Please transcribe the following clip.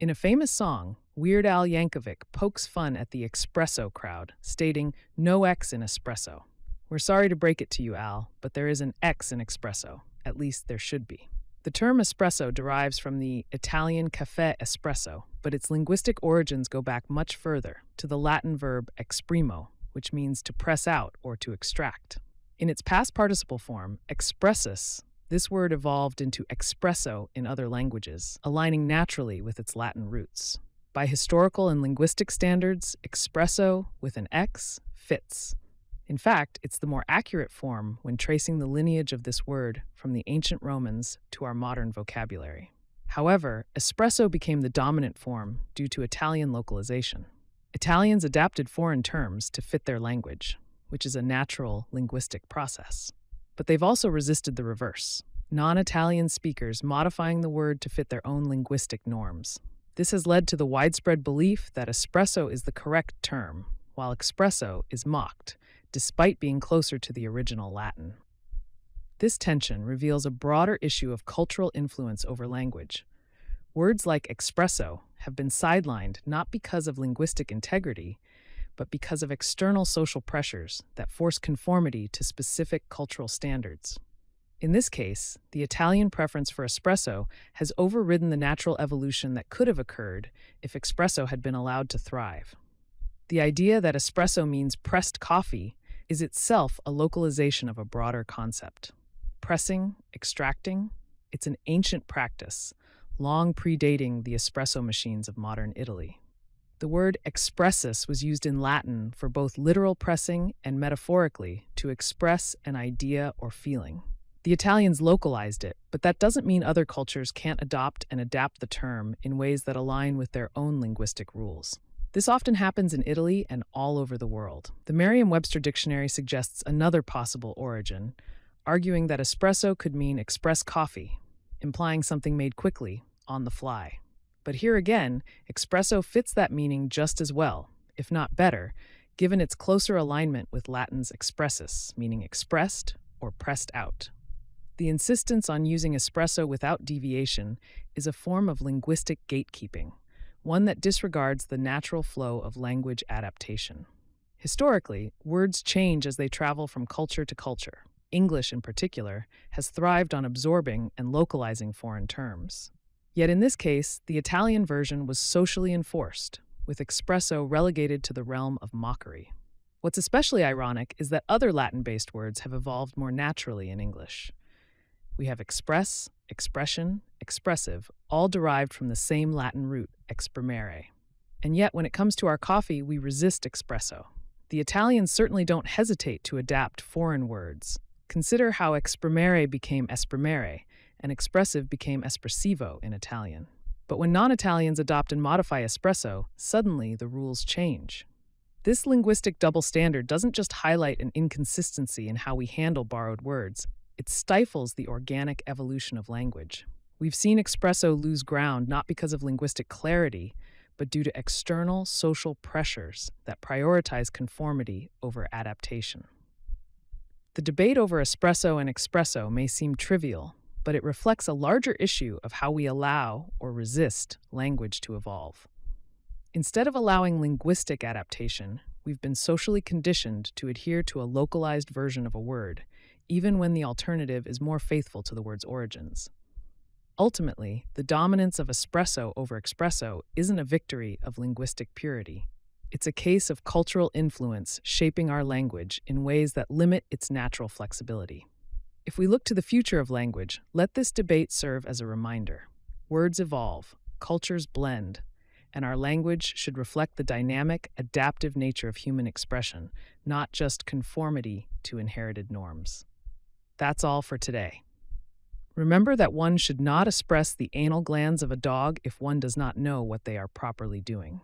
In a famous song, Weird Al Yankovic pokes fun at the espresso crowd, stating, No X in espresso. We're sorry to break it to you, Al, but there is an X in espresso. At least there should be. The term espresso derives from the Italian caffè espresso, but its linguistic origins go back much further, to the Latin verb exprimo, which means to press out or to extract. In its past participle form, expressus, this word evolved into expresso in other languages, aligning naturally with its Latin roots. By historical and linguistic standards, espresso with an X fits. In fact, it's the more accurate form when tracing the lineage of this word from the ancient Romans to our modern vocabulary. However, espresso became the dominant form due to Italian localization. Italians adapted foreign terms to fit their language, which is a natural linguistic process. But they've also resisted the reverse non Italian speakers modifying the word to fit their own linguistic norms. This has led to the widespread belief that espresso is the correct term, while expresso is mocked, despite being closer to the original Latin. This tension reveals a broader issue of cultural influence over language. Words like expresso have been sidelined not because of linguistic integrity, but because of external social pressures that force conformity to specific cultural standards. In this case, the Italian preference for espresso has overridden the natural evolution that could have occurred if expresso had been allowed to thrive. The idea that espresso means pressed coffee is itself a localization of a broader concept. Pressing, extracting, it's an ancient practice, long predating the espresso machines of modern Italy. The word expressus was used in Latin for both literal pressing and metaphorically to express an idea or feeling. The Italians localized it, but that doesn't mean other cultures can't adopt and adapt the term in ways that align with their own linguistic rules. This often happens in Italy and all over the world. The Merriam Webster Dictionary suggests another possible origin, arguing that espresso could mean express coffee, implying something made quickly, on the fly. But here again, expresso fits that meaning just as well, if not better, given its closer alignment with Latin's expressus, meaning expressed or pressed out. The insistence on using espresso without deviation is a form of linguistic gatekeeping one that disregards the natural flow of language adaptation. Historically, words change as they travel from culture to culture. English, in particular, has thrived on absorbing and localizing foreign terms. Yet in this case, the Italian version was socially enforced, with expresso relegated to the realm of mockery. What's especially ironic is that other Latin based words have evolved more naturally in English. We have express, expression, expressive, all derived from the same Latin root, exprimere. And yet, when it comes to our coffee, we resist expresso. The Italians certainly don't hesitate to adapt foreign words. Consider how exprimere became esprimere, and expressive became espressivo in Italian. But when non Italians adopt and modify espresso, suddenly the rules change. This linguistic double standard doesn't just highlight an inconsistency in how we handle borrowed words, it stifles the organic evolution of language. We've seen expresso lose ground not because of linguistic clarity, but due to external social pressures that prioritize conformity over adaptation. The debate over espresso and espresso may seem trivial, but it reflects a larger issue of how we allow or resist language to evolve. Instead of allowing linguistic adaptation, we've been socially conditioned to adhere to a localized version of a word, even when the alternative is more faithful to the word's origins. Ultimately, the dominance of espresso over expresso isn't a victory of linguistic purity. It's a case of cultural influence shaping our language in ways that limit its natural flexibility. If we look to the future of language, let this debate serve as a reminder. Words evolve, cultures blend, and our language should reflect the dynamic, adaptive nature of human expression, not just conformity to inherited norms. That's all for today. Remember that one should not express the anal glands of a dog if one does not know what they are properly doing.